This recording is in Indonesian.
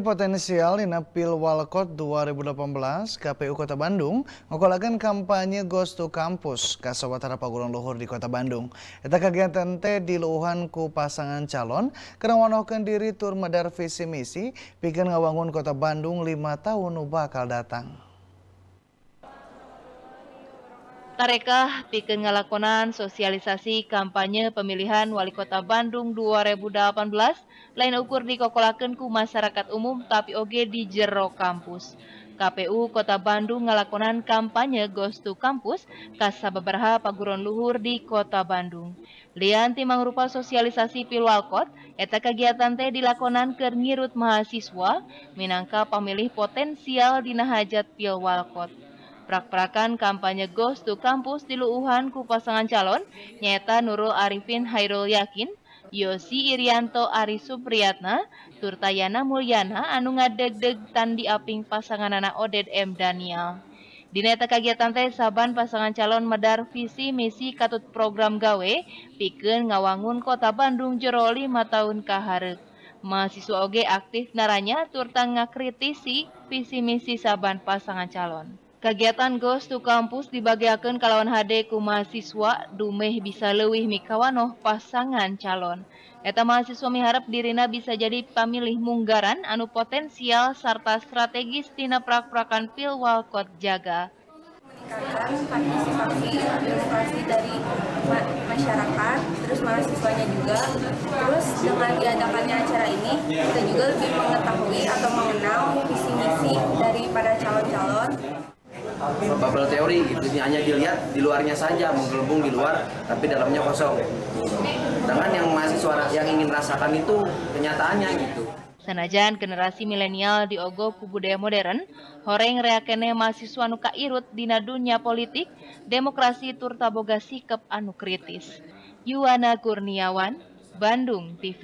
Potensial Dina Pilwalkot 2018, KPU Kota Bandung ngokolakan kampanye Ghost to Campus ka sawatara paguron luhur di Kota Bandung. Eta kegiatan teh diluuhan ku pasangan calon karena wanohkeun diri tur medar visi misi pikeun ngawangun Kota Bandung lima tahun bakal datang. Tarekah pikeun ngalakonan sosialisasi kampanye pemilihan Wali Kota Bandung 2018 lain ukur dikokolakeun ku masyarakat umum tapi oge di jero kampus. KPU Kota Bandung ngalakonan kampanye Ghost to Campus ka sababaraha paguron luhur di Kota Bandung. Lian timang rupa sosialisasi pilwalkot, eta kegiatan teh dilakonan keur ngirut mahasiswa minangka pemilih potensial dina hajat pilwalkot. Prak-prakan kampanye Ghost to Campus diluuhan ku pasangan calon, nyata Nurul Arifin Hairul Yakin, Yosi Irianto Ari Supriyatna, Turtayana Mulyana anu ngadeg-deg tandi aping pasangan anak Oded M. Daniel. Dineta kegiatan teh saban pasangan calon medar visi misi katut program gawe, pikeun ngawangun kota Bandung jero 5 tahun kaharek. Mahasiswa oge aktif naranya turta ngakritisi visi misi saban pasangan calon. Kegiatan Ghost to Campus dibagiakan kalawan HD ku mahasiswa dumeh bisa lewih mikawanoh pasangan calon. Eta mahasiswa miharap dirina bisa jadi pamilih munggaran anu potensial serta strategis tina prak-prakan pilwalkot jaga. Meningkatkan partisipasi demokrasi dari masyarakat, terus mahasiswanya juga. Terus dengan diadakannya acara ini, kita juga lebih mengetahui atau mengenal visi misi daripada calon-calon bubble teori gitu hanya dilihat di luarnya saja menggelembung di luar tapi dalamnya kosong sedangkan yang mahasiswa yang ingin rasakan itu kenyataannya gitu Sanajan generasi milenial di ogo budaya modern, horeng reakene mahasiswa nu kairut dina dunia politik, demokrasi turta boga sikap anu kritis. Yuwana Kurniawan, Bandung TV.